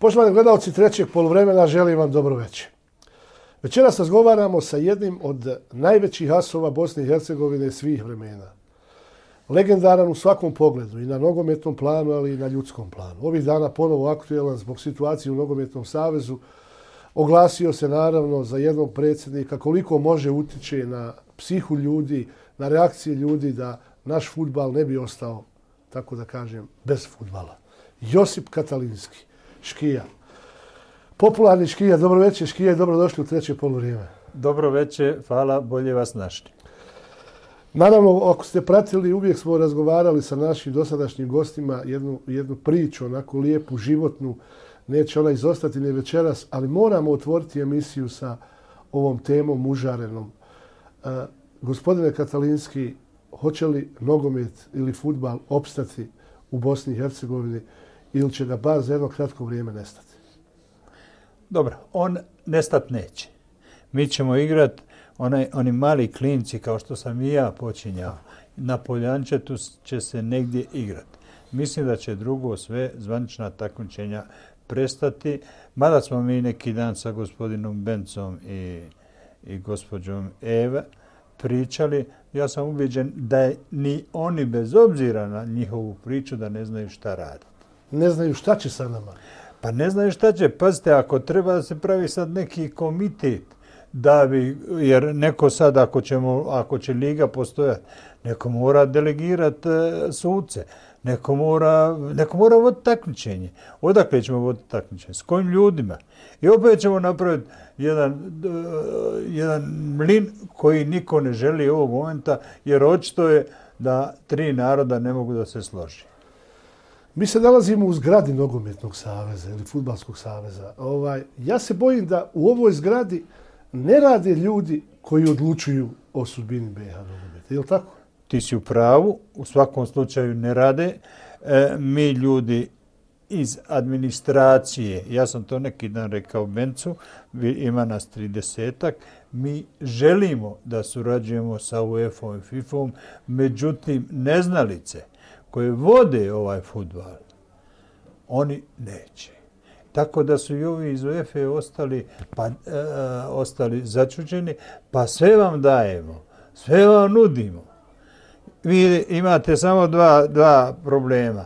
Poštovani gledalci trećeg polovremena, želim vam dobro večer. Večeras razgovaramo sa jednim od najvećih asova Bosne i Hercegovine svih vremena. Legendaran u svakom pogledu, i na nogometnom planu, ali i na ljudskom planu. Ovih dana ponovo aktuelan zbog situacije u nogometnom savezu. Oglasio se naravno za jednog predsjednika koliko može utiče na psihu ljudi, na reakcije ljudi da naš futbal ne bi ostao, tako da kažem, bez futbala. Josip Katalinski škija. Popularni škija, dobro večer škija i dobrodošli u treće poluvrijeme. Dobro večer, hvala, bolje vas našli. Naravno, ako ste pratili, uvijek smo razgovarali sa našim dosadašnjim gostima jednu, jednu priču, onako lijepu, životnu, neće ona izostati ni večeras, ali moramo otvoriti emisiju sa ovom temom mužarenom. E, gospodine Katalinski, hoće li nogomet ili futbal opstati u Bosni i Hercegovini? Ili će ga bar za jedno kratko vrijeme nestati? Dobro, on nestat neće. Mi ćemo igrat onaj, oni mali klinci kao što sam i ja počinjao. Na Poljančetu će se negdje igrat. Mislim da će drugo sve zvanična takmičenja prestati. Mada smo mi neki dan sa gospodinom Bencom i, i gospođom Eve pričali, ja sam ubeđen da je ni oni bez obzira na njihovu priču da ne znaju šta rade ne znaju šta će sa nama. Pa ne znaju šta će. Pazite, ako treba da se pravi sad neki komitet, da bi, jer neko sad, ako, ćemo, ako će liga postojati, neko mora delegirati e, suce, neko mora, neko mora voditi takmičenje. Odakle ćemo voditi takmičenje? S kojim ljudima? I opet ćemo napraviti jedan, e, jedan mlin koji niko ne želi ovog momenta, jer očito je da tri naroda ne mogu da se složi. Mi se nalazimo u zgradi nogometnog saveza ili futbalskog saveza. Ovaj, ja se bojim da u ovoj zgradi ne rade ljudi koji odlučuju o sudbini BH nogometa. Je li tako? Ti si u pravu. U svakom slučaju ne rade. E, mi ljudi iz administracije, ja sam to neki dan rekao Bencu, ima nas 30-ak, mi želimo da surađujemo sa UEFA-om i FIFA-om, međutim, neznalice, koje vode ovaj futbal, oni neće. Tako da su i ovi iz UEFA ostali, pa, e, ostali začuđeni, pa sve vam dajemo, sve vam nudimo. Vi imate samo dva, dva problema.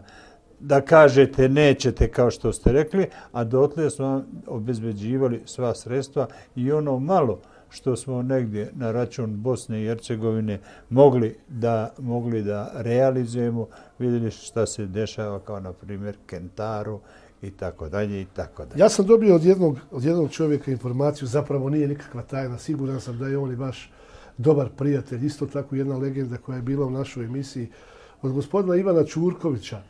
Da kažete nećete kao što ste rekli, a dotle smo vam obezbeđivali sva sredstva i ono malo što smo negdje na račun Bosne i Hercegovine mogli da mogli da realizujemo, vidjeli šta se dešava kao na primjer Kentaru i tako dalje i tako dalje. Ja sam dobio od jednog, od jednog čovjeka informaciju, zapravo nije nikakva tajna, siguran sam da je on i vaš dobar prijatelj, isto tako jedna legenda koja je bila u našoj emisiji, od gospodina Ivana Čurkovića.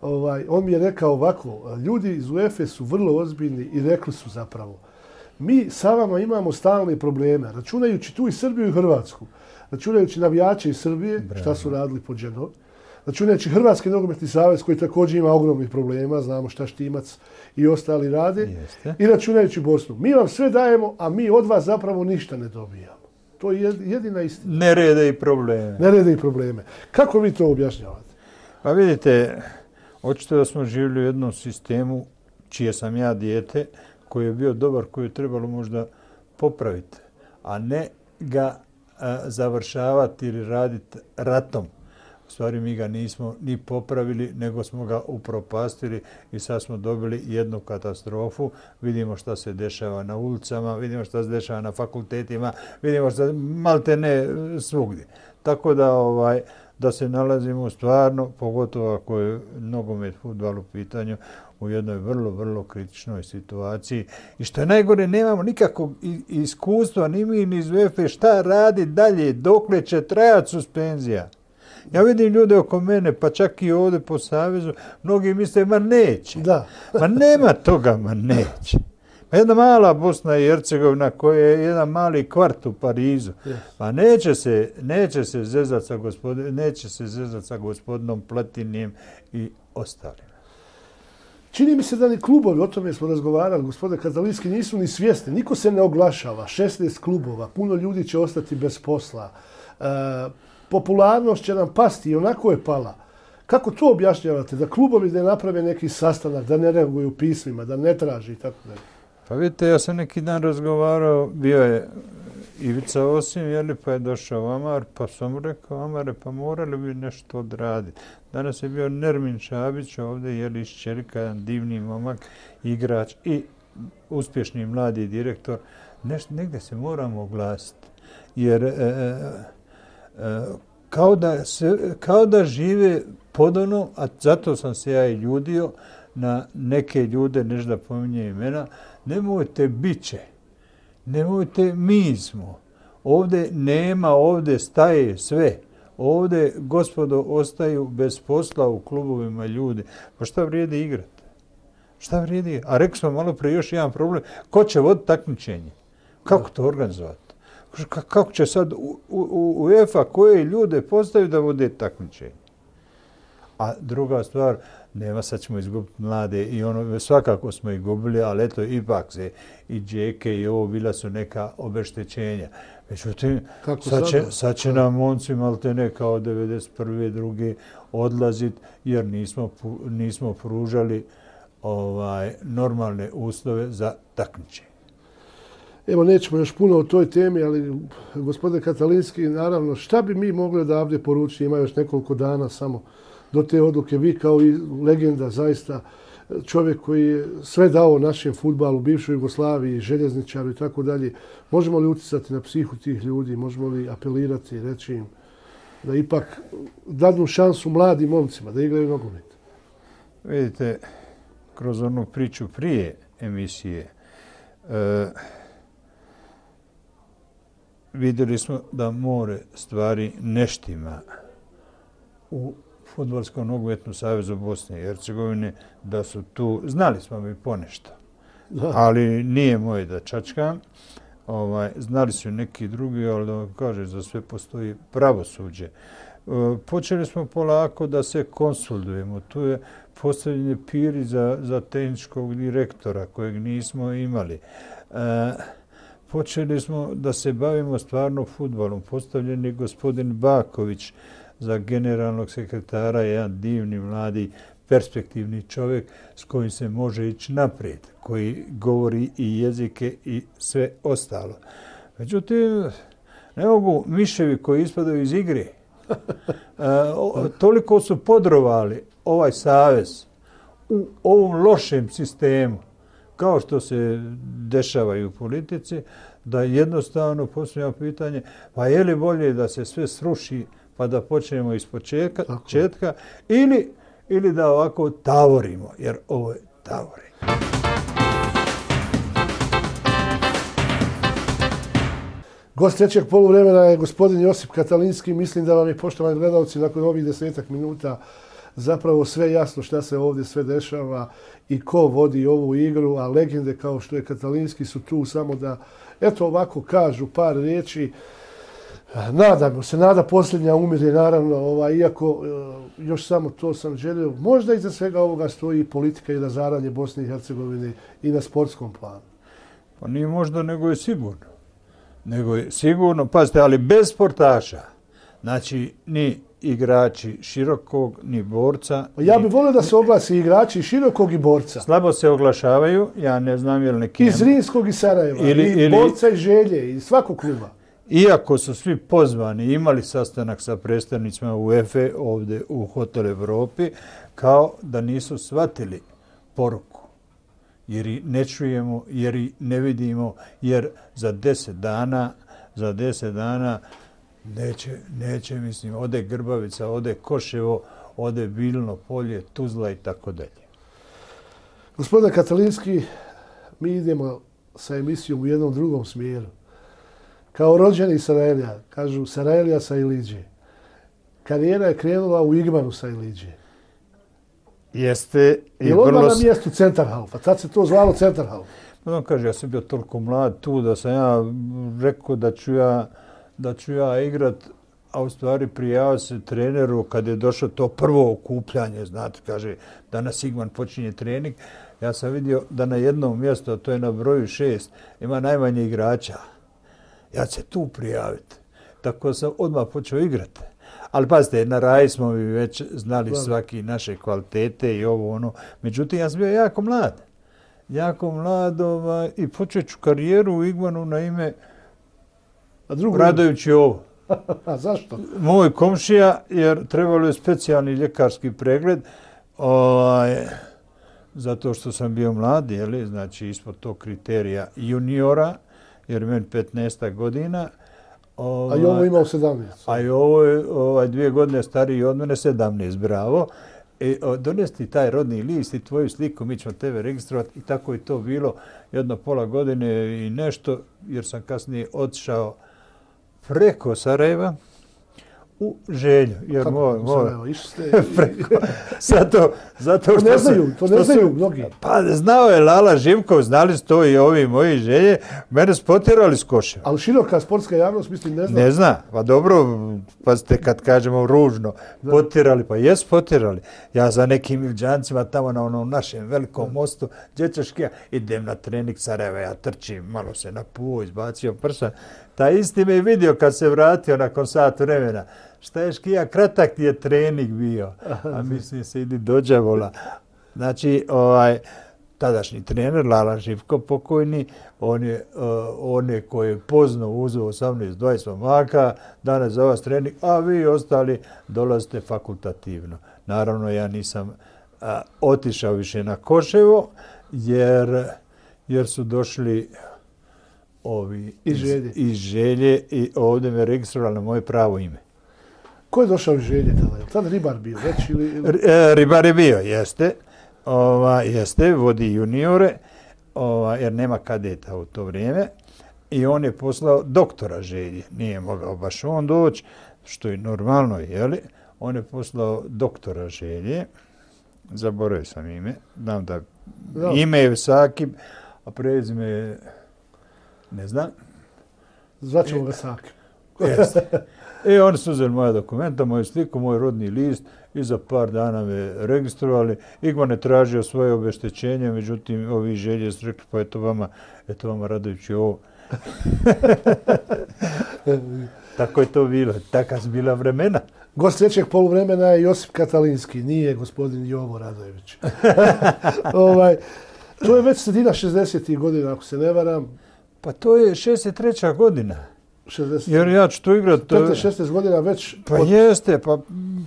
Ovaj, on mi je rekao ovako, ljudi iz UEFA su vrlo ozbiljni i rekli su zapravo, mi sa vama imamo stalne probleme, računajući tu i Srbiju i Hrvatsku, računajući navijače iz Srbije, Bravo. šta su radili po dženovi, računajući Hrvatski nogometni savez koji također ima ogromnih problema, znamo šta Štimac i ostali rade, Jeste. i računajući Bosnu. Mi vam sve dajemo, a mi od vas zapravo ništa ne dobijamo. To je jedina istina. Nerede i probleme. Nerede i probleme. Kako vi to objašnjavate? Pa vidite, očito da smo živjeli u jednom sistemu čije sam ja dijete, koji je bio dobar, koji je trebalo možda popraviti, a ne ga a, završavati ili raditi ratom. U stvari mi ga nismo ni popravili, nego smo ga upropastili i sad smo dobili jednu katastrofu. Vidimo šta se dešava na ulicama, vidimo šta se dešava na fakultetima, vidimo šta malte ne svugdje. Tako da ovaj da se nalazimo stvarno, pogotovo ako je nogomet, futbal u pitanju, u jednoj vrlo, vrlo kritičnoj situaciji. I što je najgore, nemamo nikakvog iskustva, ni mi, ni iz UEFA, šta radi dalje, dokle će trajati suspenzija. Ja vidim ljude oko mene, pa čak i ovdje po Savezu, mnogi misle, ma neće. Da. ma nema toga, ma neće. Pa jedna mala Bosna i Hercegovina koja je jedan mali kvart u Parizu. Yes. Pa neće se, neće se zezati sa gospodinom, neće se zezati sa gospodinom Platinijem i ostalim. Čini mi se da ni klubovi, o tome smo razgovarali, gospodine Katalinski, nisu ni svjesni. Niko se ne oglašava. 16 klubova, puno ljudi će ostati bez posla. E, popularnost će nam pasti i onako je pala. Kako to objašnjavate? Da klubovi ne naprave neki sastanak, da ne reaguju pismima, da ne traži i tako dalje? Pa vidite, ja sam neki dan razgovarao, bio je Ivica Osim, jeli, pa je došao Amar, pa sam mu rekao, Amare, pa morali bi nešto odraditi. Danas je bio Nermin Šabić ovdje, jeli, iz Čelika, jedan divni momak, igrač i uspješni mladi direktor. Neš, negde se moramo oglasiti. Jer e e, e, e, kao, da se, kao da žive podono, a zato sam se ja i ljudio na neke ljude, nešto da pominje imena, nemojte biće, nemojte mi smo. Ovde nema, ovde staje sve. Ovde, gospodo, ostaju bez posla u klubovima ljudi. Pa šta vrijedi igrati? Šta vrijedi? A rekli smo malo pre još jedan problem. Ko će voditi takmičenje? Kako to organizovati? Kako će sad u, UEFA koje ljude postaju da vode takmičenje? A druga stvar, nema, sad ćemo izgubiti mlade i ono, svakako smo ih gubili, ali eto, ipak se i džeke i ovo bila su neka obeštećenja. Međutim, sad će, sad će nam monci malte ne kao 91. druge odlaziti jer nismo, nismo pružali ovaj normalne uslove za takmičenje. Evo, nećemo još puno o toj temi, ali gospodine Katalinski, naravno, šta bi mi mogli da ovdje poručiti, ima još nekoliko dana samo do te odluke. Vi kao i legenda, zaista čovjek koji je sve dao našem futbalu, bivšoj Jugoslaviji, željezničaru i tako dalje. Možemo li uticati na psihu tih ljudi? Možemo li apelirati, reći im da ipak dadnu šansu mladim momcima da igraju nogomet? Vidite, kroz onu priču prije emisije, e, vidjeli smo da more stvari neštima u Futbolskom nogometnom savjezu Bosne i Hercegovine, da su tu, znali smo mi ponešto, ali nije moje da čačkam. Ovaj, znali su neki drugi, ali da kaže, za sve postoji pravosuđe. E, počeli smo polako da se konsultujemo. Tu je postavljanje piri za, za tehničkog direktora kojeg nismo imali. E, počeli smo da se bavimo stvarno futbolom. Postavljen je gospodin Baković za generalnog sekretara, jedan divni, mladi, perspektivni čovjek s kojim se može ići naprijed, koji govori i jezike i sve ostalo. Međutim, ne mogu miševi koji ispadaju iz igre, toliko su podrovali ovaj savez u ovom lošem sistemu, kao što se dešava i u politici, da jednostavno posljedno pitanje, pa je li bolje da se sve sruši pa da počnemo iz početka ili, ili da ovako tavorimo, jer ovo je tavorenje. Gost trećeg poluvremena je gospodin Josip Katalinski. Mislim da vam je, poštovani gledalci, nakon ovih desetak minuta zapravo sve jasno šta se ovdje sve dešava i ko vodi ovu igru, a legende kao što je Katalinski su tu samo da, eto ovako kažu par riječi. Nadamo se, nada posljednja umire, naravno, ovaj, iako e, još samo to sam želio. Možda iza svega ovoga stoji politika i razaranje Bosne i Hercegovine i na sportskom planu. Pa nije možda, nego je sigurno. Nego je sigurno, pazite, ali bez sportaša, znači ni igrači širokog, ni borca. Pa ja bih volio da se oglasi igrači širokog i borca. Slabo se oglašavaju, ja ne znam je li neki... Iz Rinskog i Sarajeva, ili, i ili, borca i želje, i svakog kluba. Iako su svi pozvani, imali sastanak sa predstavnicima UEFA ovdje u Hotel Evropi, kao da nisu shvatili poruku. Jer i ne čujemo, jer i ne vidimo, jer za deset dana, za deset dana neće, neće, mislim, ode Grbavica, ode Koševo, ode Bilno polje, Tuzla i tako dalje. Gospodine Katalinski, mi idemo sa emisijom u jednom drugom smjeru. Kao rođeni Sarajlija, kažu Sarajlija sa Iliđe. Karijera je krenula u Igmanu sa Iliđe. Jeste. I vrlo... na mjestu centar halfa? Tad se to zvalo centar halfa. On kaže, ja sam bio toliko mlad tu da sam ja rekao da ću ja da ću ja igrat, a u stvari prijavio se treneru kad je došlo to prvo okupljanje, znate, kaže, danas Sigman počinje trening, ja sam vidio da na jednom mjestu, a to je na broju šest, ima najmanje igrača. Ja ću se tu prijaviti. Tako sam odmah počeo igrati. Ali pazite, na raji smo mi već znali Dobro. svaki naše kvalitete i ovo ono. Međutim, ja sam bio jako mlad. Jako mlad ovaj, i počeću karijeru u Igmanu na ime A drugo, Radović ovo. a zašto? Moj komšija, jer trebalo je specijalni ljekarski pregled, ovaj, zato što sam bio mlad, jeli, znači ispod tog kriterija juniora, jer je meni 15 godina. A Ovaj, i ovo imao 17. A i ovo je ovaj, dvije godine stariji od mene, 17, bravo. I o, donesti taj rodni list i tvoju sliku, mi ćemo tebe registrovati. I tako je to bilo jedno pola godine i nešto, jer sam kasnije otišao preko Sarajeva u želju. Jer Kako moj, moj, Evo, ste... preko, zato, zato To što ne znaju, to ne znaju mnogi. Pa znao je Lala Živkov, znali su to i ovi moji želje. Mene spotirali s koševa. Ali široka sportska javnost, mislim, ne zna. Ne zna, pa dobro, pazite kad kažemo ružno, potirali, pa jes potirali. Ja za nekim ilđancima tamo na onom našem velikom mostu, gdje ćeš idem na trening Sarajeva, ja trčim, malo se napuo, izbacio prsa. Ta isti me vidio kad se vratio nakon sat vremena. Šta je škija, kratak ti je trening bio, a mislim se idi do đavola. Znači, ovaj, tadašnji trener, Lala Živko pokojni, on je, uh, on je koji je pozno uzeo 18-20 momaka, danas za vas trening, a vi ostali dolazite fakultativno. Naravno, ja nisam uh, otišao više na Koševo, jer, jer su došli ovi Iz Želje. iz želje i ovdje me registrovali na moje pravo ime. Ko je došao iz želje tada? Je li Tad ribar bio već ili... ili- R- e, Ribar je bio, jeste. Ova, jeste, vodi juniore, ova, jer nema kadeta u to vrijeme. I on je poslao doktora želje. Nije mogao baš on doći, što je normalno, jeli? On je poslao doktora želje. Zaboravio sam ime. Znam da Da. ime je Sakib, a prezime je ne znam. Zvaćemo ga Saki. Jeste. I oni su uzeli moja dokumenta, moju sliku, moj rodni list i za par dana me registrovali. Igman je tražio svoje obeštećenje, međutim, ovi želje su rekli, pa eto vama, eto vama Radović je ovo. Tako je to bilo, taka su bila vremena. Gost trećeg poluvremena je Josip Katalinski, nije gospodin Jovo Radojević. ovaj, to je već sredina 60. godina, ako se ne varam. Pa to je 63. godina, 60. jer ja ću tu igrat... 15-16 godina već... Pa jeste, pa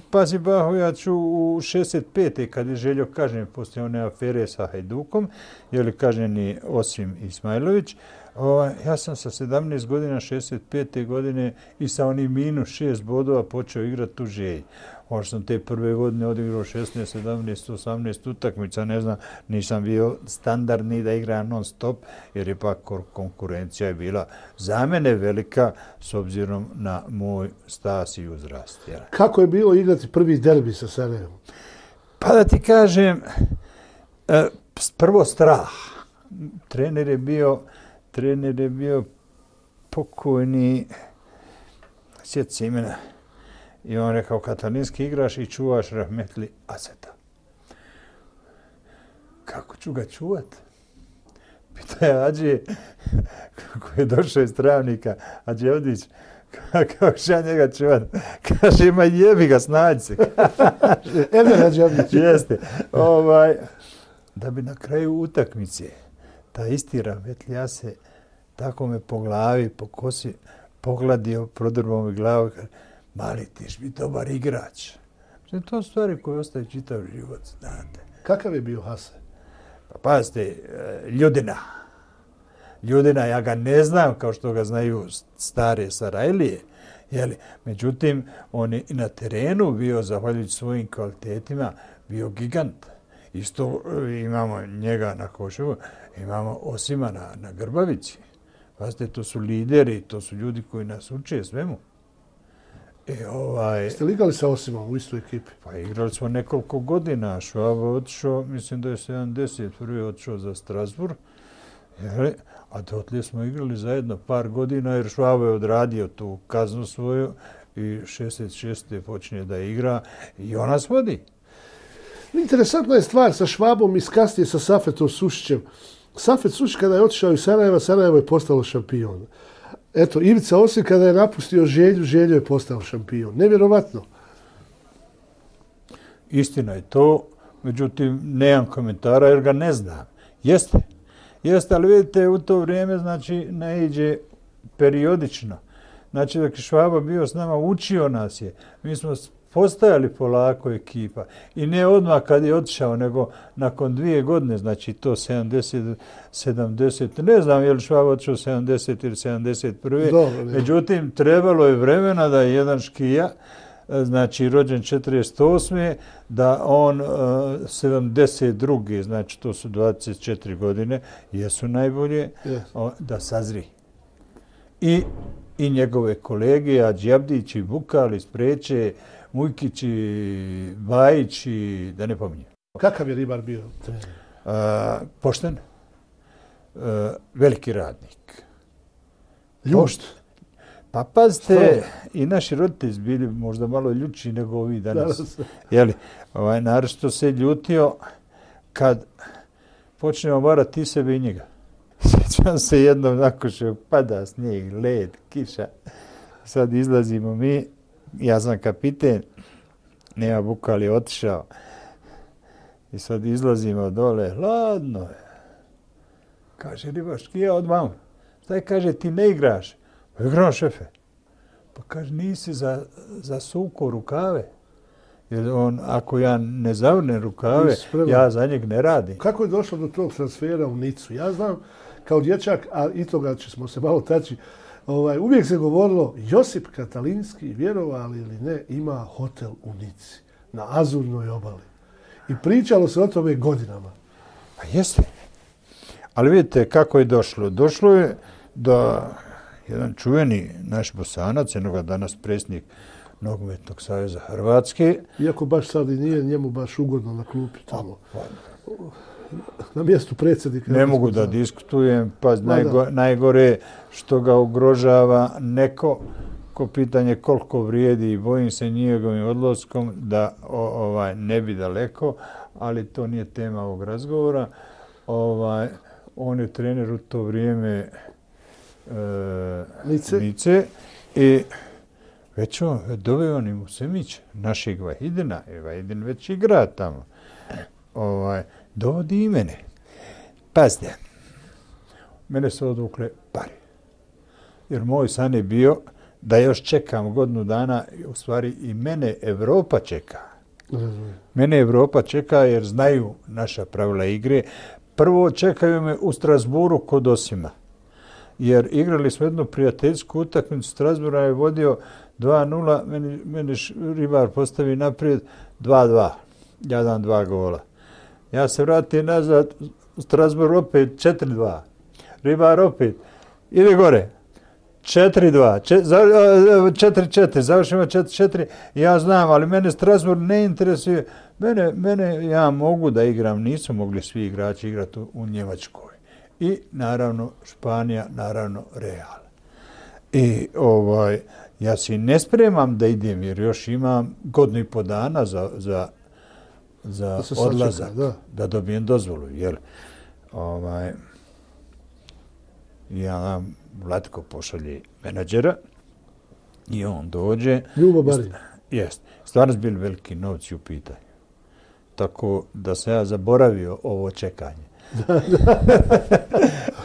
pazi Baho, ja ću u 65. kad je Željo kažnjen poslije one afere sa Hajdukom, je li kažnjeni Osim Ismailović, ovaj, ja sam sa 17 godina, 65. godine i sa onim minus 6 bodova počeo igrati u Želji. Što sam te prve godine odigrao 16, 17, 18 utakmica, ne znam, nisam bio standardni da igram non stop, jer je pa konkurencija je bila za mene velika s obzirom na moj stas i uzrast. Jel? Kako je bilo igrati prvi derbi sa Sarajevom? Pa da ti kažem, e, prvo strah. Trener je bio, trener je bio pokojni, sjeti se imena, i on rekao, katalinski igraš i čuvaš rahmetli Aseta. Kako ću ga čuvat? Pita je Ađe, kako je došao iz travnika, Ađe Odić, kako ću ja njega čuvat? Kaže, ima jebi ga, snađi se. Emir Hadžabnić. Jeste. Ovaj, da bi na kraju utakmice ta isti rahmetli se tako me po glavi, po kosi pogladio, prodrbao mi glavu i kaže, mali ti bi dobar igrač. Znači, to su stvari koje ostaju čitav život, znate. Kakav je bio Hase? Pa pazite, e, Ljudina. Ljudina, ja ga ne znam kao što ga znaju stare Sarajlije. Jeli? Međutim, on je na terenu bio, zahvaljujući svojim kvalitetima, bio gigant. Isto e, imamo njega na Koševu, imamo Osima na, na Grbavici. Pazite, to su lideri, to su ljudi koji nas uče svemu. E, ovaj, Ste li igrali sa Osimom u istoj ekipi? Pa igrali smo nekoliko godina. Švaba otišao, mislim da je 70, prvi otišao za Strasburg. Jeli? A dotlije smo igrali zajedno par godina jer Švaba je odradio tu kaznu svoju i 66. počinje da igra i ona nas vodi. Interesantna je stvar sa Švabom i kasnije sa Safetom Sušićem. Safet Sušić kada je otišao iz Sarajeva, Sarajevo je postalo šampion. Eto, Ivica Osim kada je napustio Želju, Želju je postao šampion. Nevjerovatno. Istina je to, međutim, nemam komentara jer ga ne znam. Jeste. Jeste, ali vidite, u to vrijeme, znači, ne iđe periodično. Znači, dok je Švaba bio s nama, učio nas je. Mi smo postajali polako ekipa. I ne odmah kad je otišao, nego nakon dvije godine, znači to 70, 70, ne znam je li Švaba otišao 70 ili 71. Dobro, Međutim, trebalo je vremena da je jedan škija, znači rođen 48. da on uh, 72. znači to su 24 godine, jesu najbolje, yes. da sazri. I, I njegove kolege, Ađabdić i Bukali, Spreće, Mujkić i Bajić i da ne pominjem. Kakav je Ribar bio trener? Uh, pošten, uh, veliki radnik. Ljust? Pa pazite, i naši roditelji bili možda malo ljuči nego ovi danas. Jeli, ovaj, naravno se ljutio kad počnemo varati sebe i njega. Sjećam se jednom nakon što pada snijeg, led, kiša. Sad izlazimo mi, ja sam kapiten, nema buka, ali otišao. I sad izlazimo dole, hladno je. Kaže, ribaš, ja od mamu. Staj kaže, ti ne igraš. Pa igram šefe. Pa kaže, nisi za, za suko rukave. Jer on, ako ja ne zavrnem rukave, ja za njeg ne radim. Kako je došlo do tog transfera u Nicu? Ja znam, kao dječak, a i toga ćemo se malo taći, ovaj, uvijek se govorilo Josip Katalinski, vjerovali ili ne, ima hotel u Nici, na Azurnoj obali. I pričalo se o tome godinama. Pa jeste. Ali vidite kako je došlo. Došlo je da jedan čuveni naš bosanac, jednoga danas presnik Nogometnog savjeza Hrvatske. Iako baš sad i nije njemu baš ugodno na klupi tamo. Pa, na mjestu predsjednika. Ne mogu da diskutujem, pa najgo, najgore što ga ugrožava neko ko pitanje koliko vrijedi i bojim se njegovim odloskom da o, ovaj ne bi daleko, ali to nije tema ovog razgovora. Ovaj, on je trener u to vrijeme e, Lice. Lice i već on doveo on im u Semić, našeg Vahidina, i Vahidin već igra tamo. Ovaj, dovodi i mene. Pazde, mene se odvukle pare. Jer moj san je bio da još čekam godinu dana, u stvari i mene Evropa čeka. Mene Evropa čeka jer znaju naša pravila igre. Prvo čekaju me u Strasburu kod Osima. Jer igrali smo jednu prijateljsku utakmicu, Strasbura je vodio 2-0, meni, meni ribar postavi naprijed 2-2. Ja dam dva gola. Ja se vratim nazad, Strasbourg opet 4-2. Ribar opet. Ide gore. 4-2. 4-4. E, Završimo 4-4. Ja znam, ali mene Strasbourg ne interesuje. Mene, mene, ja mogu da igram. Nisu mogli svi igrači igrati u, u Njemačkoj. I naravno Španija, naravno Real. I ovaj, ja se ne spremam da idem jer još imam godinu i po dana za, za za odlazak, da. da dobijem dozvolu, jer ovaj, ja nam Vlatko pošalje menadžera i on dođe. Ljubo Bari. Jest. Stvarno su bili veliki novci u pitanju. Tako da se ja zaboravio ovo čekanje. Da, da.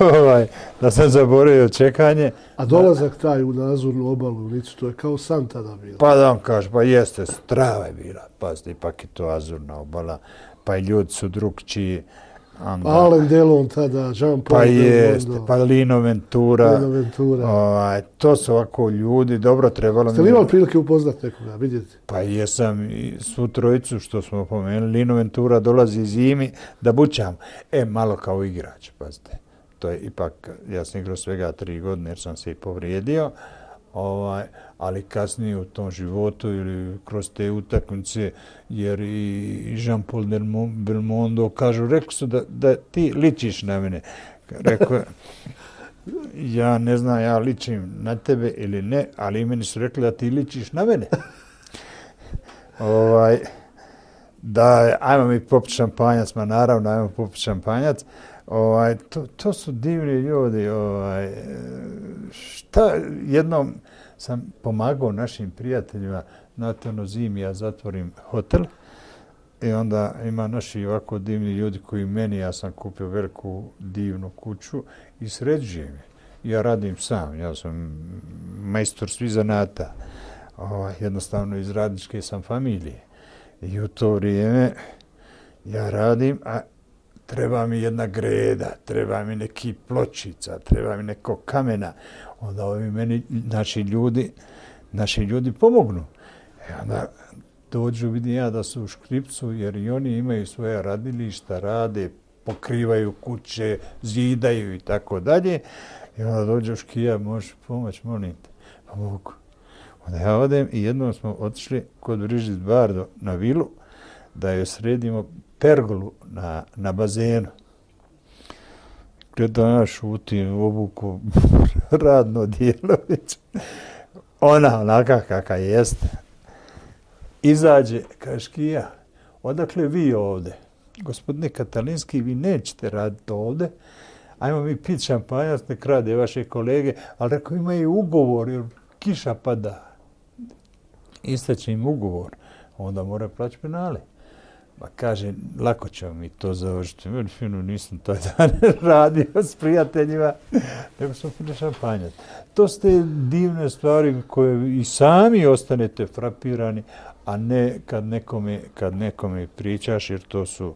ovaj, da sam zaboravio čekanje. A dolazak taj u nazornu obalu u Nicu, to je kao san tada bilo. Pa da vam kaže, pa jeste, strava je bila. Pazite, ipak je to azurna obala. Pa i ljudi su drugčiji. Anda. Alen Delon tada, Jean Paul Pa jeste, pa Lino Ventura. Lino Ventura. Ovaj, to su ovako ljudi, dobro trebalo. Ste li imali prilike upoznat nekoga, vidjeti? Pa jesam i svu trojicu što smo pomenuli. Lino Ventura dolazi iz zimi da bućam. E, malo kao igrač, pazite to je ipak, ja sam igrao svega tri godine jer sam se i povrijedio, ovaj, ali kasnije u tom životu ili kroz te utakmice, jer i Jean-Paul Belmondo kažu, rekao su da, da ti ličiš na mene. Rekao, ja ne znam, ja ličim na tebe ili ne, ali meni su rekli da ti ličiš na mene. ovaj, da, ajmo mi popiti šampanjac, ma naravno, ajmo popiti šampanjac. Ovaj, to, to su divni ljudi, ovaj, šta jednom sam pomagao našim prijateljima, znate ono zimi, ja zatvorim hotel i onda ima naši ovako divni ljudi koji meni, ja sam kupio veliku divnu kuću i sređujem je. Ja radim sam, ja sam majstor svi zanata, ovaj, jednostavno iz radničke sam familije. I u to vrijeme ja radim, a treba mi jedna greda, treba mi neki pločica, treba mi neko kamena. Onda ovi meni, naši ljudi, naši ljudi pomognu. E onda dođu, vidim ja da su u škripcu, jer i oni imaju svoje radilišta, rade, pokrivaju kuće, zidaju i tako dalje. I onda dođu škija, možeš pomoć, molim te. Pa mogu. Onda ja odem i jednom smo otišli kod Brižit Bardo na vilu da joj sredimo pergolu na, na bazenu. Gleda ona šuti obuku radno dijelo. Ona onaka kaka jeste. Izađe, kaže Kija, odakle vi ovde? Gospodine Katalinski, vi nećete raditi ovde. Ajmo mi pit šampanjac, ne krade vaše kolege, ali rekao imaju ugovor, jer kiša pada. Istaće im ugovor, onda mora plaći penale. Pa kaže, lako ćemo mi to završiti. Meni fino nisam taj dan radio s prijateljima, nego smo pili šampanjac. To su te divne stvari koje i sami ostanete frapirani, a ne kad nekome, kad nekome pričaš, jer to su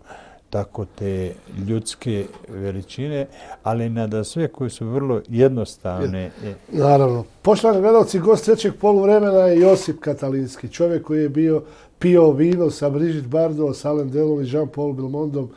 tako te ljudske veličine, ali nada sve koje su vrlo jednostavne. E. Naravno. Poštovani gledalci, gost trećeg poluvremena je Josip Katalinski, čovjek koji je bio pio vino sa Brigitte Bardot, sa Alain Delon i Jean-Paul Belmondom.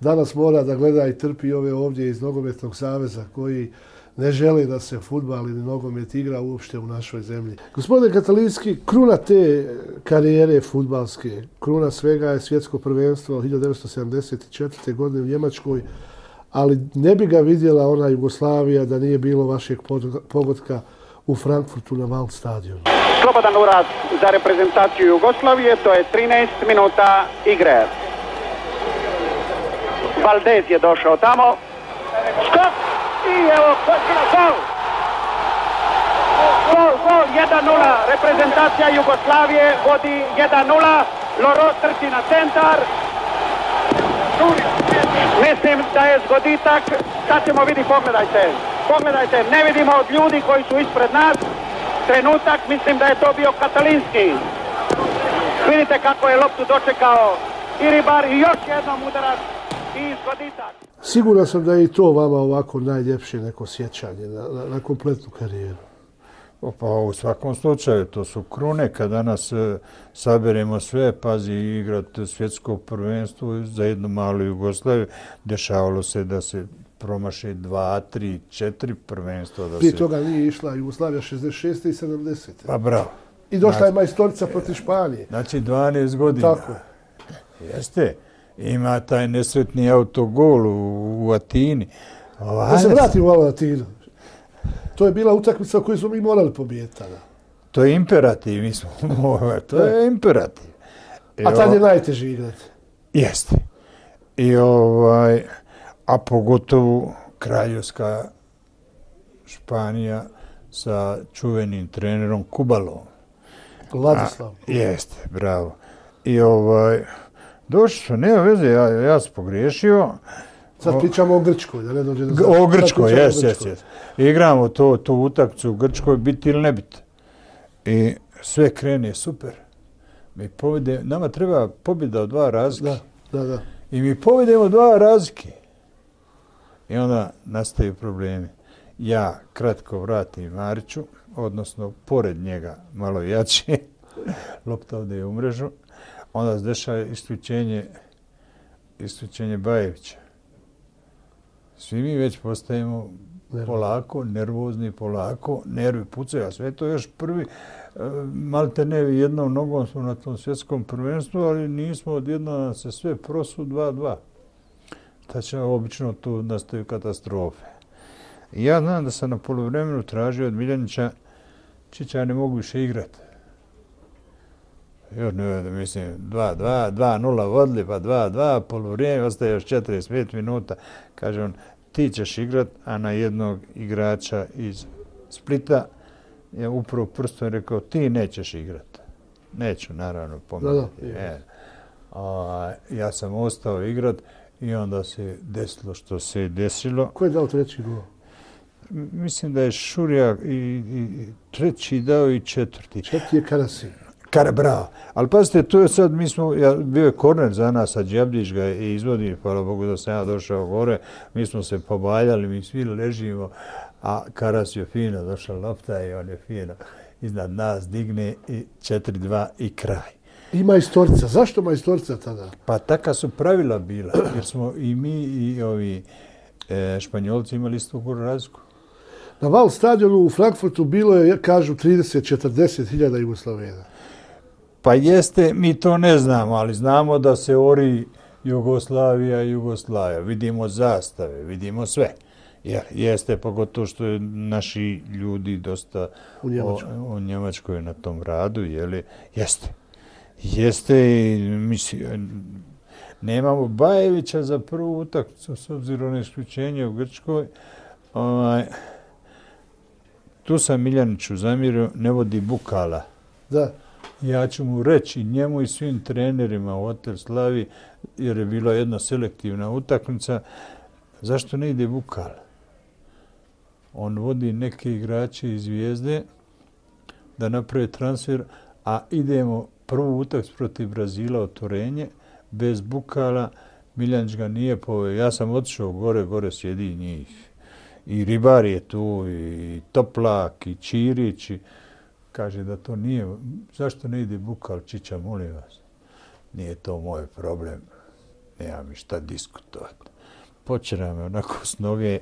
Danas mora da gleda i trpi ove ovdje iz Nogometnog saveza koji ne želi da se futbal ili nogomet igra uopšte u našoj zemlji. Gospodine Katalinski, kruna te karijere futbalske, kruna svega je svjetsko prvenstvo 1974. godine u Njemačkoj, ali ne bi ga vidjela ona Jugoslavija da nije bilo vašeg pogotka u Frankfurtu na Wald stadionu. Slobodan uraz za reprezentaciju Jugoslavije, to je 13 minuta igre. Valdez je došao tamo. Skok! I evo, gol! Gol, gol, 1-0. Reprezentacija Jugoslavije vodi 1-0. Loro trči na centar. Mislim da je zgoditak. Sad ćemo vidi, pogledajte. Pogledajte, ne vidimo od ljudi koji su ispred nas. Trenutak, mislim da je to bio Katalinski. Vidite kako je loptu dočekao i ribar i još jednom udarac i zgoditak. Siguran sam da je i to vama ovako najljepše neko sjećanje na, na, na kompletnu karijeru. Pa u svakom slučaju, to su krune kad danas e, saberemo sve, pazi igrati svjetsko prvenstvo za jednu malu Jugoslaviju, dešavalo se da se promaše dva, tri, četiri prvenstva. Da Prije se... toga nije išla Jugoslavija 66. i 70. Pa bravo. I došla znači, je majstorica protiv Španije. Znači 12 godina. Tako. Jeste. Ima taj nesretni autogol u, u Atini. Ovaj, da se vratim u Atinu. To je bila utakmica koju smo mi morali pobijeti tada. To je imperativ, mi smo To je imperativ. A tad je najteži igrati. Jeste. I ovaj a pogotovo kraljevska Španija sa čuvenim trenerom Kubalom. Ladislav. A, jeste, bravo. I ovaj, došli su, nema veze, ja, ja sam pogriješio. Sad pričamo o Grčkoj, da ne dođe do O Grčkoj, jes, jes, jes. Igramo to, to utakcu u Grčkoj, biti ili ne biti. I sve krene super. Mi povede, nama treba pobjeda od dva razlike. Da, da, da. I mi povedemo dva razlike. I onda nastaju problemi. Ja kratko vratim Mariću, odnosno pored njega malo jače, lopta ovdje je u mrežu, onda se dešava isključenje, isključenje Bajevića. Svi mi već postajemo polako, nervozni, polako, nervi pucaju, a sve to još prvi, e, malte ne, jednom nogom smo na tom svjetskom prvenstvu, ali nismo odjedno se sve prosu 2-2 ta će obično tu nastaju katastrofe. I ja znam da sam na polovremenu tražio od Miljanića Čića ne mogu više igrati. Još ne da mislim, 2-2, 2-0 vodili, pa 2-2, polovrijeme, ostaje još 45 minuta. Kaže on, ti ćeš igrat, a na jednog igrača iz Splita je upravo prstom rekao ti nećeš igrati. Neću, naravno, pomenuti. Da, da, e, a, ja sam ostao igrat i onda se desilo što se desilo. Ko je dao treći gol? Mislim da je Šurija i, i treći dao i četvrti. Četiri je Karasi. Kare, bravo. Ali pazite, to je sad, mi smo, ja, bio je korner za nas, a Đabdić ga i izvodi, hvala Bogu da sam ja došao gore, mi smo se pobaljali, mi svi ležimo, a Karas je fino, došla lopta i on je fino iznad nas digne i 4-2 i kraj. I majstorica. Zašto majstorica tada? Pa taka su pravila bila, jer smo i mi i ovi e, Španjolci imali istu razliku. Na Val stadionu u Frankfurtu bilo je, kažu, 30-40 hiljada Jugoslavena. Pa jeste, mi to ne znamo, ali znamo da se ori Jugoslavija, Jugoslavija. Vidimo zastave, vidimo sve. Jeste, pogotovo što je naši ljudi dosta U Njemačkoj. O, u Njemačkoj na tom radu, jeli, jeste. Jeste i mislim, nemamo Bajevića za prvu utakmicu s obzirom na isključenje u Grčkoj. Ovaj, tu sam Miljaniću zamirio, ne vodi Bukala. Da. Ja ću mu reći njemu i svim trenerima u Hotel Slavi, jer je bila jedna selektivna utakmica, zašto ne ide Bukal? On vodi neke igrače iz Zvijezde da naprave transfer, a idemo prvu utakmicu protiv Brazila otvorenje, bez Bukala, Miljanić ga nije poveo. Ja sam otišao gore, gore sjedi njih. I Ribar je tu, i Toplak, i Čirić, i kaže da to nije, zašto ne ide Bukal Čića, molim vas. Nije to moj problem, nema mi šta diskutovati. Počera me onako s noge,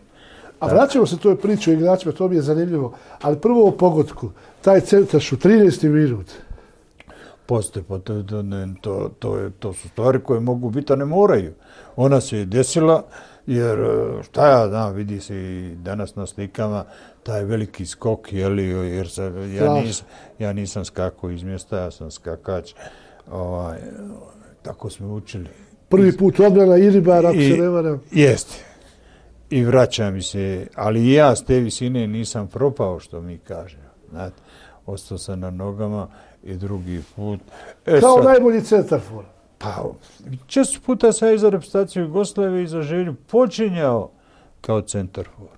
A vraćamo se toj priči o igračima, to mi je zanimljivo. Ali prvo o pogodku. Taj centar u 13. minut postoje, pa to, to, to, to, je, to su stvari koje mogu biti, a ne moraju. Ona se je desila, jer e, šta ja znam, vidi se i danas na slikama, taj veliki skok, jeli, jer ja, nis, ja nisam skakao iz mjesta, ja sam skakač. Ovaj, tako smo učili. Prvi put odbrana i ribar, ako I- se ne varam. Jeste. I vraća mi se, ali ja s te visine nisam propao, što mi kažemo. Znate, ostao sam na nogama i drugi put. E, Kao sad- najbolji centarfor. Pa, često puta sam i za reprezentaciju Jugoslavije i za želju počinjao kao centarfor.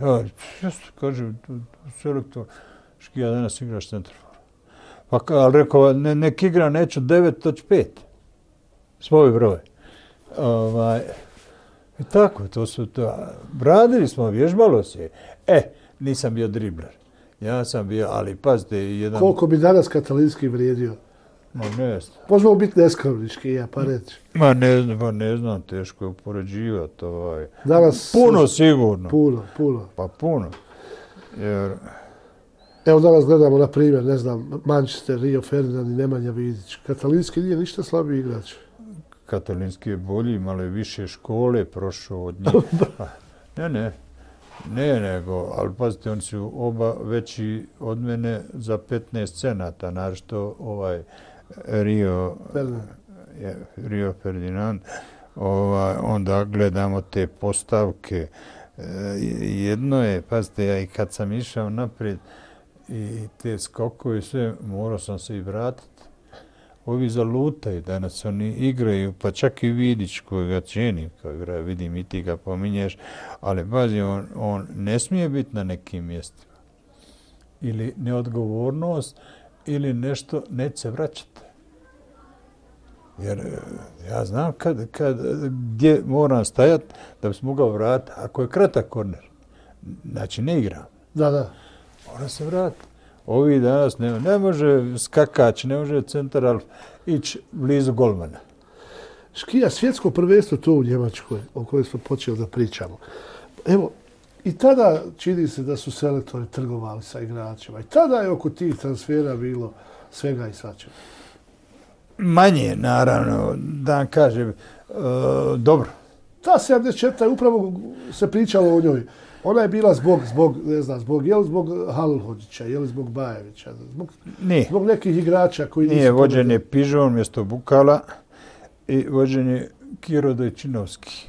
Ja, često kažem, selektor, škija danas igraš centarfor. Pa, ali rekao, ne, nek igra, neću devet, to ću pet. Ovaj, I tako, to su to. Radili smo, vježbalo se. E, nisam bio dribler. Ja sam bio, ali pazite, jedan... Koliko bi danas katalinski vrijedio. Ma ne znam. Možemo biti neskromnički, ja pa reći. Ma ne znam, pa ne znam, teško je upoređivati. Ovaj. Danas... Puno sigurno. Puno, puno. Pa puno. Jer, Evo danas gledamo, na primjer, ne znam, Manchester, Rio Ferdinand i Nemanja Vidić. Katalinski nije ništa slabiji igrač. Katalinski je bolji, malo je više škole prošao od njih. Ne, ne. Ne, nego, ali pazite, oni su oba veći od mene za 15 cenata, našto ovaj Rio, Ferdinand. je, Rio Ferdinand, ovaj, onda gledamo te postavke. E, jedno je, pazite, ja i kad sam išao naprijed i te skokove sve, morao sam se i vratiti. Ovi zalutaju danas, oni igraju, pa čak i Vidić koji ga cijenim, kao igra, vidim i ti ga pominješ, ali pazi, on, on ne smije biti na nekim mjestima. Ili neodgovornost, ili nešto neće se vraćati. Jer e, ja znam kad, kad, gdje moram stajati da bi se mogao vratiti. Ako je kratak korner, znači ne igram, Da, da. mora se vratiti. Ovi danas ne, ne može skakač, ne može centar ići blizu golmana. Škija, svjetsko prvenstvo to u Njemačkoj, o kojoj smo počeli da pričamo. Evo, i tada čini se da su selektori trgovali sa igračima. I tada je oko tih transfera bilo svega i svačega. Manje, naravno, da vam kažem, e, dobro. Ta 74. upravo se pričalo o njoj. Ona je bila zbog, zbog ne znam, zbog, je li zbog Halilhođića, je li zbog Bajevića, zbog, Nije. zbog nekih igrača koji Nije nisu... vođen je Pižon mjesto Bukala i vođen je Kiro Dojčinovski.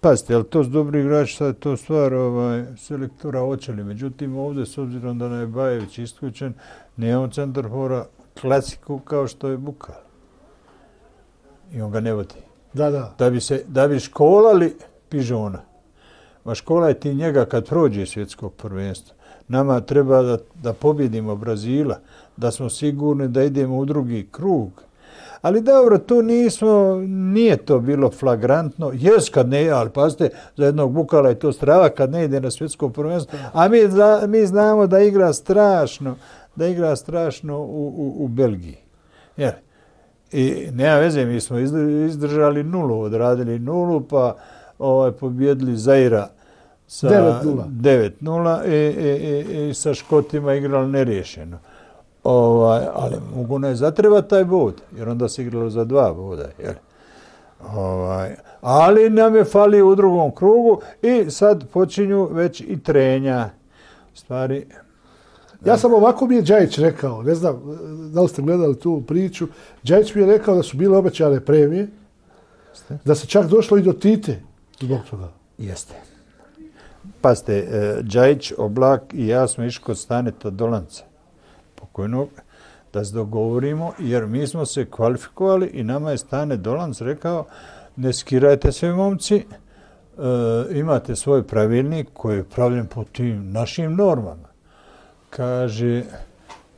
Pazite, ali to su dobri igrači, sad je to stvar ovaj, selektora očeli. Međutim, ovdje, s obzirom da je Bajević isključen, nijemo centar fora klasiku kao što je Bukal. I on ga ne vodi. Da, da. Da bi, se, da bi školali pižona. Ma škola je ti njega kad prođe svjetskog prvenstva. Nama treba da, da pobjedimo Brazila, da smo sigurni da idemo u drugi krug. Ali dobro, tu nismo, nije to bilo flagrantno. Jes kad ne, ali pazite, za jednog bukala je to strava kad ne ide na svjetsko prvenstvo. A mi, za, mi znamo da igra strašno, da igra strašno u, u, u Belgiji. Jer, I nema veze, mi smo izdržali nulu, odradili nulu, pa ovaj, pobjedili Zaira sa 9-0 i, i, i, i sa Škotima igrali neriješeno. Ovaj, ali mogu ne zatreba taj bod, jer onda se igralo za dva boda. Jer. Ovaj, ali nam je fali u drugom krugu i sad počinju već i trenja. Stvari... Ja sam ovako mi je Đajić rekao, ne znam da li ste gledali tu priču, Đajić mi je rekao da su bile obećane premije, da se čak došlo i do Tite zbog toga. Jeste. Pazite, e, Đajić, Oblak i ja smo išli kod Staneta Dolanca pokojnog, da se dogovorimo, jer mi smo se kvalifikovali i nama je Stane Dolanc rekao, ne skirajte se, momci, e, imate svoj pravilnik koji je pravljen po tim našim normama. Kaže,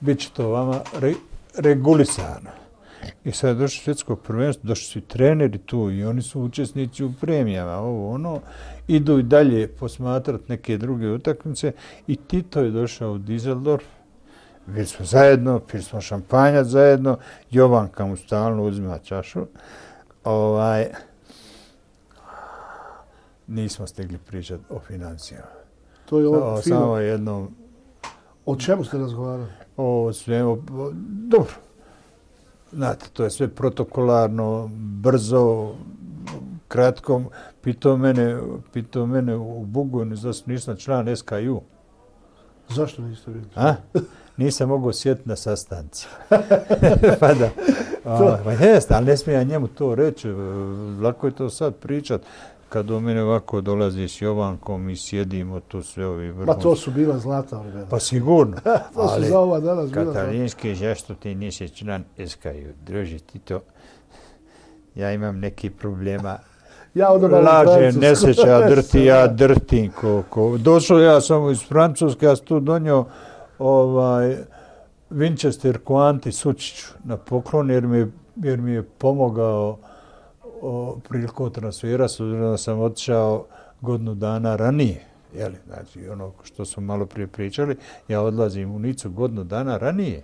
bit će to vama re, regulisano. I sad je došlo svjetsko prvenstvo, došli su i treneri tu i oni su učesnici u premijama, ovo ono, idu i dalje posmatrati neke druge utakmice i Tito je došao u Dizeldorf, bili smo zajedno, pili smo šampanjac zajedno, Jovanka mu stalno uzima čašu. Ovaj, nismo stigli pričati o financijama. To je ovo fino. Samo jednom... O čemu ste razgovarali? O svemu, dobro. Znate, to je sve protokolarno, brzo, kratko. Pitao mene, pitao mene u Bugu, nisam član SKU. Zašto niste bili? A? nisam mogao sjetiti na sastanci. pa da. O, pa jest, ali ne smije njemu to reći. Lako je to sad pričat. Kad do mene ovako dolazi s Jovankom i sjedimo, to sve ovi vrhunski. Pa to su bila zlata vremena. Pa sigurno. to su za ova danas bila zlata. Katalinski, zašto ti nisi član SKU? Druži, ti to... Ja imam neki problema. Ja onda Laže, neseća, drti, ja drtim. Ko, ko. Došao ja samo iz Francuske, ja sam tu donio ovaj Winchester Quanti Sučiću na poklon jer mi, jer mi je pomogao o, priliku transfera, s da sam otišao godinu dana ranije. Jeli, znači, ono što smo malo prije pričali, ja odlazim u Nicu godinu dana ranije.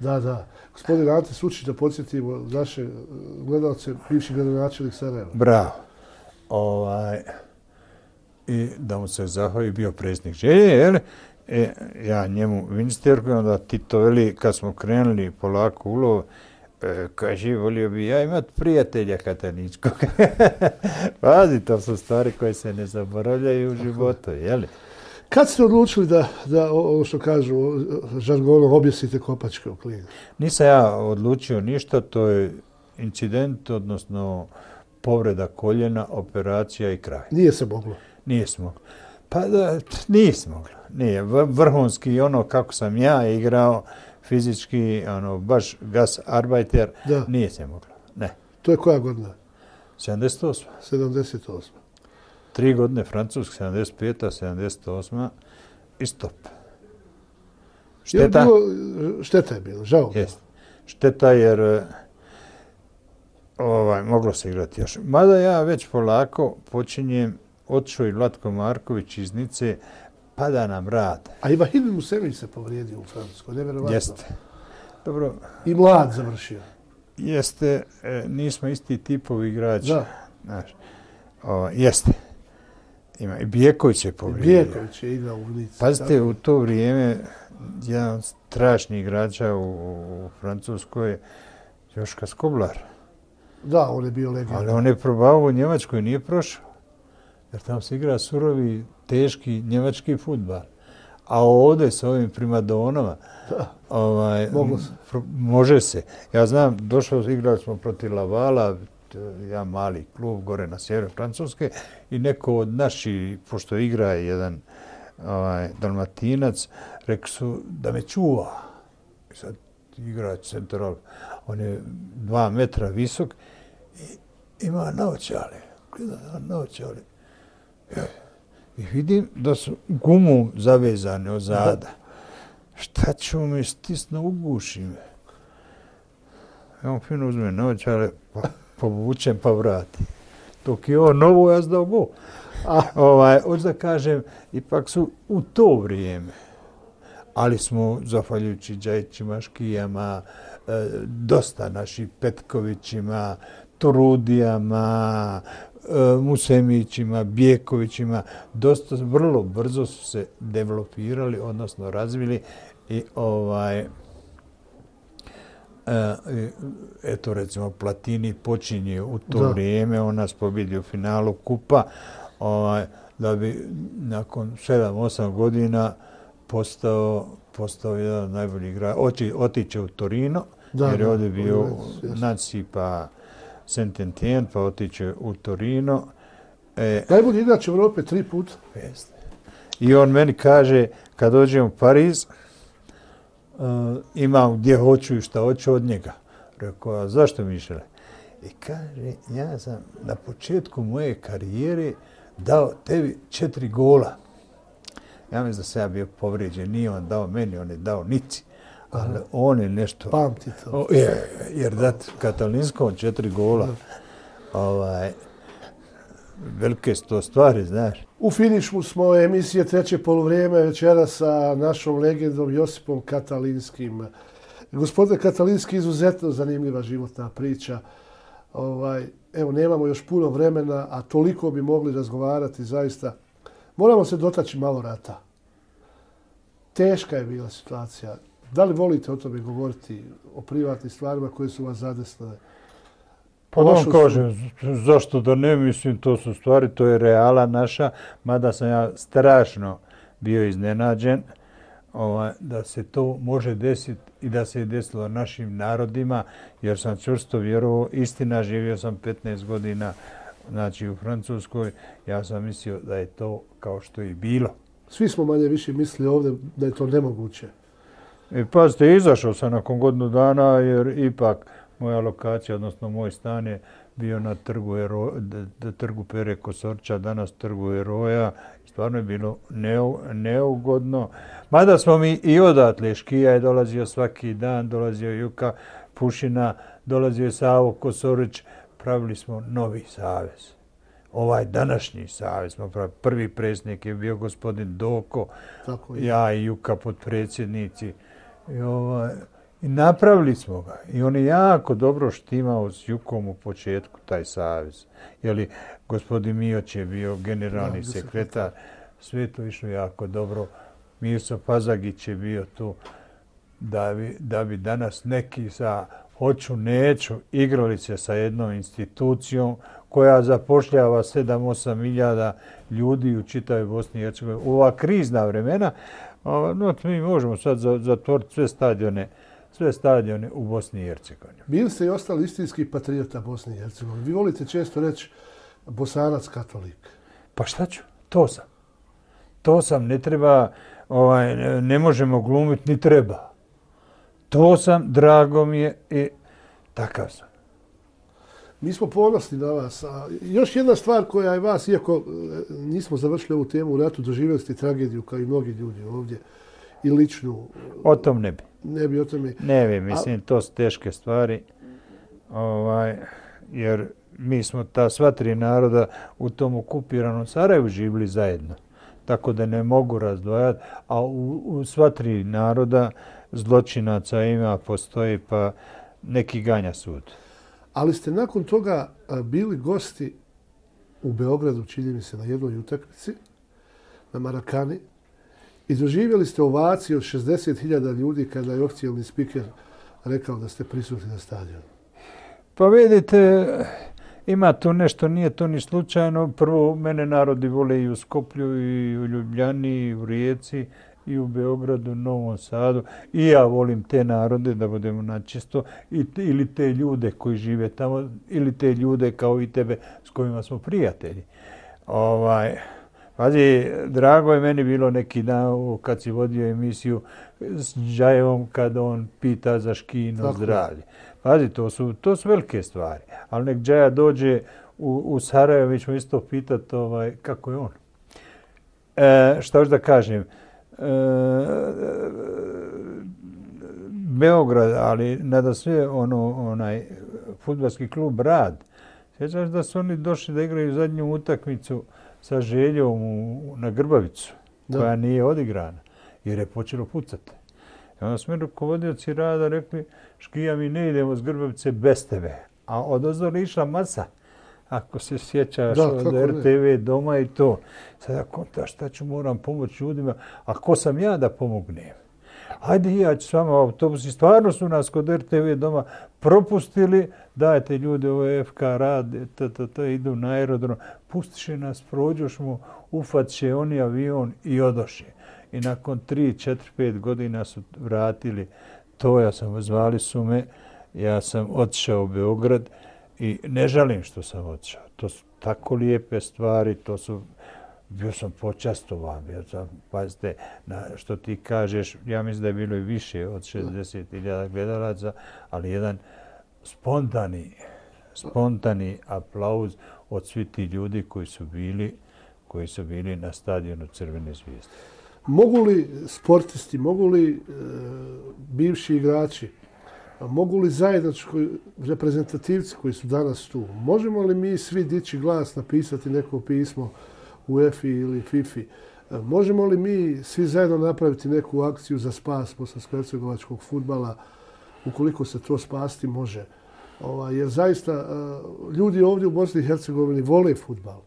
Da, da. Gospodin Ante Sučić, da podsjetimo naše gledalce, bivši gradonačelnik Sarajeva. Bravo. Ovaj, I da mu se zahvavi, bio predsjednik želje, jel? E, ja njemu ministerku, onda ti to veli, kad smo krenuli polako ulov, e, kaže, volio bi ja imat prijatelja kataničkog. Pazi, to su stvari koje se ne zaboravljaju u životu, jeli? Kad ste odlučili da, da ono što kažu, žargonom, objesite kopačke u klinu? Nisam ja odlučio ništa, to je incident, odnosno povreda koljena, operacija i kraj. Nije se moglo? Nije se moglo. Pa da, nije se moglo nije vrhunski ono kako sam ja igrao fizički ono baš gas arbeiter da. nije se moglo. Ne. To je koja godina? 78 78 tri godine francuski 75 78 i stop. Šteta je bilo, šteta je bilo žao jest. Šteta jer eh, ovaj moglo se igrati još. Mada ja već polako počinjem otišao i Vlatko Marković iz Nice pada nam rad. A Iva Hilmi Musevich se povrijedio u Francuskoj, nevjerovatno. Jeste. Dobro. I mlad završio. Jeste, e, nismo isti tipovi igrači. Da. Znaš, o, jeste. Ima, I Bijeković je povrijedio. Bijeković je igrao u Lici. Pazite, tako. u to vrijeme jedan strašni igrača u, u Francuskoj Joška Skoblar. Da, on je bio legenda. Ali on je probao u Njemačkoj, nije prošao. Jer tamo se igra surovi teški njemački futbal. A ovdje s ovim primadonama, ovaj, Moglo se. može se. Ja znam, došao, igrali smo protiv Lavala, ja mali klub gore na sjeveru Francuske i neko od naših, pošto igra jedan ovaj, dalmatinac, rekli su da me čuva. I sad igra central, on je dva metra visok i ima naočale. Gleda naočale. Ja, I vidim da su gumom zavezane od zada. Šta ću mi stisno uguši me? Ja fino uzme naočale, pa povučem pa vrati. Dok je on novo, ja zdao go. A, ovaj, hoću da kažem, ipak su u to vrijeme, ali smo, zahvaljujući Đajićima, Škijama, e, dosta naših Petkovićima, Turudijama, e, Musemićima, Bijekovićima, dosta, vrlo brzo su se developirali, odnosno razvili i ovaj, E, eto recimo Platini počinje u to da. vrijeme, on nas pobjedi u finalu kupa, ovaj, da bi nakon 7-8 godina postao, postao jedan od najboljih igrača. Oći, otiće u Torino, da, jer je ovdje bio Naci pa Saint-Étienne, pa otiće u Torino. E, Najbolji igrač Evrope tri puta. Jeste. I on meni kaže, kad dođem u Pariz, uh, imam gdje hoću i šta hoću od njega. Rekao, a zašto Mišele? I kaže, ja sam na početku moje karijere dao tebi četiri gola. Ja mislim da se ja bio povrijeđen, nije on dao meni, on je dao Nici. Ali on je nešto... Pamti to. O, je, jer dat katalinskom četiri gola, ovaj, velike sto stvari, znaš. U finišu smo emisije treće polovrijeme večera sa našom legendom Josipom Katalinskim. Gospodine Katalinski, izuzetno zanimljiva životna priča. Ovaj, evo, nemamo još puno vremena, a toliko bi mogli razgovarati zaista. Moramo se dotaći malo rata. Teška je bila situacija. Da li volite o tome govoriti, o privatnim stvarima koje su vas zadesnale? Pa da kažem, zašto da ne mislim, to su stvari, to je reala naša, mada sam ja strašno bio iznenađen ovaj, da se to može desiti i da se je desilo našim narodima, jer sam čvrsto vjerovao, istina, živio sam 15 godina znači u Francuskoj, ja sam mislio da je to kao što je bilo. Svi smo manje više mislili ovdje da je to nemoguće. E, pazite, izašao sam nakon godinu dana, jer ipak moja lokacija, odnosno moj stan je bio na trgu, Ero, da, trgu Pere Kosorča, danas trgu Eroja. Stvarno je bilo neugodno. Mada smo mi i odatle, Škija je dolazio svaki dan, dolazio Juka Pušina, dolazio je Savo Kosorić, pravili smo novi savez. Ovaj današnji savez smo pravili. Prvi predsjednik je bio gospodin Doko, Tako ja i Juka podpredsjednici. I ovaj, I napravili smo ga. I on je jako dobro štimao s Jukom u početku, taj savez. Jeli, gospodin Mioć je bio generalni sekretar. Sve to išlo jako dobro. Mirso Pazagić je bio tu da bi, da bi danas neki sa hoću, neću igrali se sa jednom institucijom koja zapošljava 7-8 milijada ljudi u čitavoj Bosni i Hercegovini. U ova krizna vremena, no, mi možemo sad zatvoriti sve stadione sve stadione u Bosni i Hercegovini. Bili ste i ostali istinski patriota Bosni i Hercegovini. Vi volite često reći bosanac katolik. Pa šta ću? To sam. To sam. Ne treba, ovaj, ne možemo glumiti, ni treba. To sam, drago mi je i takav sam. Mi smo ponosni na vas. A još jedna stvar koja je vas, iako e, nismo završili ovu temu u ratu, doživjeli ste tragediju kao i mnogi ljudi ovdje i ličnu. O tom ne bi ne bi o tome... Ne bi, mislim, to su teške stvari. Ovaj, jer mi smo ta sva tri naroda u tom okupiranom Sarajevu živili zajedno. Tako da ne mogu razdvojati. A u, u sva tri naroda zločinaca ima, postoji, pa neki ganja sud. Ali ste nakon toga bili gosti u Beogradu, čini mi se, na jednoj utakmici, na Marakani, I doživjeli ste ovaciju od 60.000 ljudi kada je oficijalni spiker rekao da ste prisutni na stadionu. Pa vidite, ima to nešto, nije to ni slučajno. Prvo, mene narodi vole i u Skoplju, i u Ljubljani, i u Rijeci, i u Beogradu, Novom Sadu. I ja volim te narode da budemo načisto i te, ili te ljude koji žive tamo ili te ljude kao i tebe s kojima smo prijatelji. Ovaj, Pazi, drago je meni bilo neki dan kad si vodio emisiju s Džajevom kad on pita za škino zdravlje. Pazi, to su, to su velike stvari. Ali nek Džaja dođe u, u Sarajevo, mi ćemo isto pitati ovaj, kako je on. E, šta još da kažem? E, Beograd, ali nada sve ono, onaj futbalski klub Rad. Sjećaš da su oni došli da igraju zadnju utakmicu sa željom u, na Grbavicu, da. koja nije odigrana, jer je počelo pucati. I onda smo rukovodioci rada rekli, škija mi ne idemo s Grbavice bez tebe. A od ozora išla masa ako se sjećaš da, od RTV ne? doma i to. Sada konta šta ću moram pomoći ljudima, a ko sam ja da pomognem? Hajde ja ću s vama autobusi. Stvarno su nas kod RTV doma propustili. Dajte ljude u FK rad, t, t, t, idu na aerodrom. Pustiše nas, prođoš mu, ufat će oni avion i odoše. I nakon 3, 4, 5 godina su vratili to. Ja sam, zvali su me, ja sam otišao u Beograd. I ne žalim što sam otišao. To su tako lijepe stvari, to su... Bio sam počastovan, bio sam, pazite, na što ti kažeš, ja mislim da je bilo i više od 60.000 gledalaca, ali jedan spontani, spontani aplauz od svi ti ljudi koji su bili koji su bili na stadionu Crvene zvijezde. Mogu li sportisti, mogu li e, bivši igrači mogu li zajednički reprezentativci koji su danas tu, možemo li mi svi dići glas, napisati neko pismo u EFI ili FIFI, e, možemo li mi svi zajedno napraviti neku akciju za spas bosansko-hercegovačkog futbala, ukoliko se to spasti može. Ova, jer zaista e, ljudi ovdje u Bosni i Hercegovini vole futbal.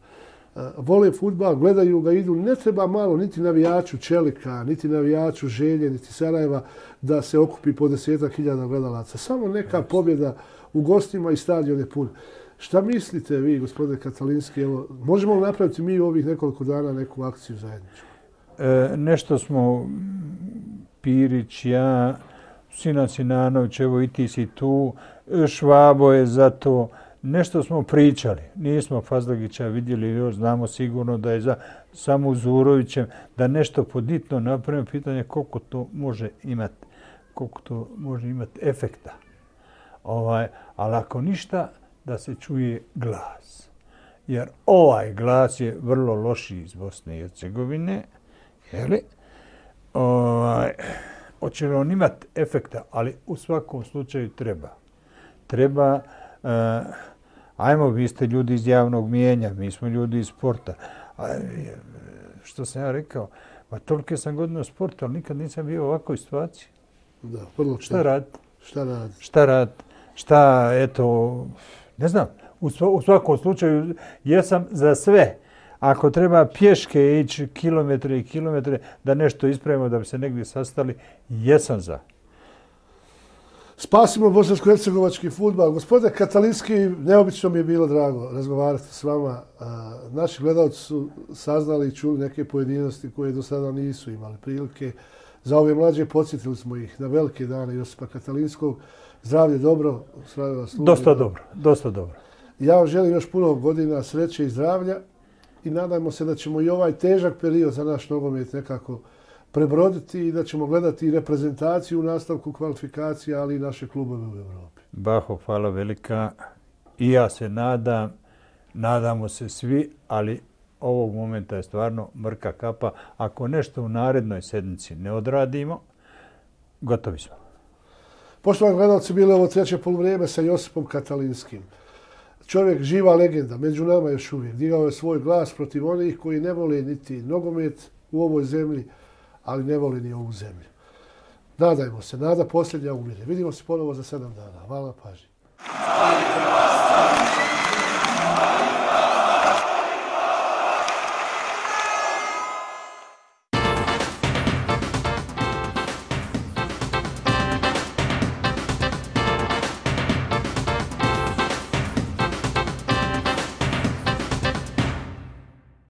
Eh, vole futbal, gledaju ga, idu. Ne treba malo niti navijaču Čelika, niti navijaču Želje, niti Sarajeva da se okupi po desetak hiljada gledalaca. Samo neka pobjeda u gostima i stadion je pun. Šta mislite vi, gospodine Katalinski, evo, možemo napraviti mi ovih nekoliko dana neku akciju zajedničku? E, nešto smo, Pirić, ja, Sina Sinanović, evo i ti si tu, Švabo je za to, nešto smo pričali. Nismo Fazlagića vidjeli, još znamo sigurno da je za samo Zurovićem da nešto poditno napravimo pitanje koliko to može imati koliko to može imati efekta. Ovaj, ali ako ništa, da se čuje glas. Jer ovaj glas je vrlo loši iz Bosne i Hercegovine. Jeli? Ovaj, hoće li on imati efekta, ali u svakom slučaju treba. Treba uh, ajmo, vi ste ljudi iz javnog mijenja, mi smo ljudi iz sporta. A, što sam ja rekao, pa toliko sam godina u sportu, ali nikad nisam bio u ovakvoj situaciji. Da, vrlo Šta rad? Šta rad? Šta rad? Šta, eto, ne znam, u, u svakom slučaju jesam za sve. Ako treba pješke ići kilometre i kilometre da nešto ispravimo da bi se negdje sastali, jesam za spasimo bosansko-hercegovački futbal. Gospodine Katalinski, neobično mi je bilo drago razgovarati s vama. Naši gledalci su saznali i čuli neke pojedinosti koje do sada nisu imali prilike. Za ove mlađe podsjetili smo ih na velike dane Josipa Katalinskog. Zdravlje dobro, zdravlje vas služi. Dosta dobro, dosta dobro. Ja vam želim još puno godina sreće i zdravlja i nadajmo se da ćemo i ovaj težak period za naš nogomet nekako prebroditi i da ćemo gledati reprezentaciju u nastavku kvalifikacija, ali i naše klubove u Evropi. Baho, hvala velika. I ja se nadam, nadamo se svi, ali ovog momenta je stvarno mrka kapa. Ako nešto u narednoj sedmici ne odradimo, gotovi smo. Poštovani gledalci, bile ovo treće poluvrijeme sa Josipom Katalinskim. Čovjek, živa legenda, među nama još uvijek. Digao je svoj glas protiv onih koji ne vole niti nogomet u ovoj zemlji, ali ne voli ni ovu zemlju. Nadajmo se, nada posljednja umire. Vidimo se ponovo za sedam dana. Hvala pažnje.